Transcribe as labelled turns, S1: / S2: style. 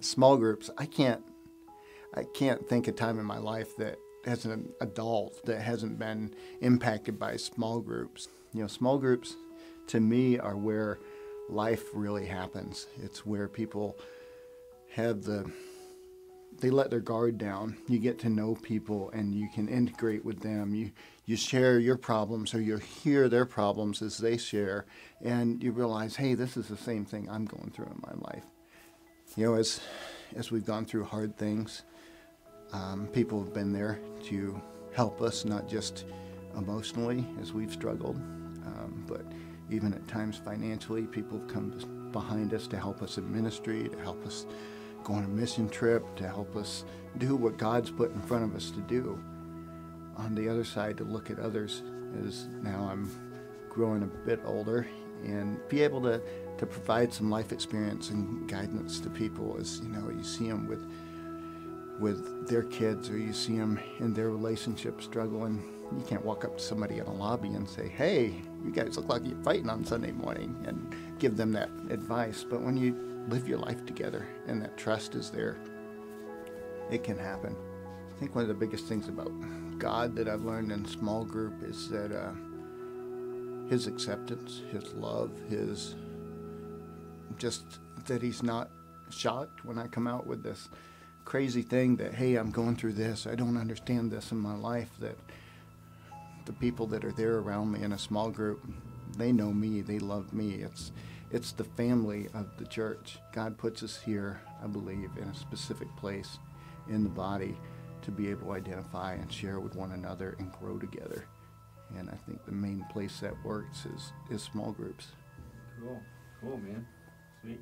S1: small groups, I can't I can't think a time in my life that as an adult that hasn't been impacted by small groups. You know, small groups to me are where life really happens. It's where people have the they let their guard down. You get to know people and you can integrate with them. You you share your problems or you hear their problems as they share and you realize, hey, this is the same thing I'm going through in my life. You know, as as we've gone through hard things, um, people have been there to help us, not just emotionally as we've struggled, um, but even at times financially. People have come behind us to help us in ministry, to help us go on a mission trip, to help us do what God's put in front of us to do. On the other side, to look at others as now I'm growing a bit older and be able to, to provide some life experience and guidance to people as you know you see them with with their kids or you see them in their relationship struggling, you can't walk up to somebody in a lobby and say, hey, you guys look like you're fighting on Sunday morning and give them that advice. But when you live your life together and that trust is there, it can happen. I think one of the biggest things about God that I've learned in small group is that uh, His acceptance, His love, His just that He's not shocked when I come out with this crazy thing that, hey, I'm going through this, I don't understand this in my life, that the people that are there around me in a small group, they know me, they love me. It's, it's the family of the church. God puts us here, I believe, in a specific place in the body to be able to identify and share with one another and grow together. And I think the main place that works is, is small groups.
S2: Cool. Cool, man. Sweet.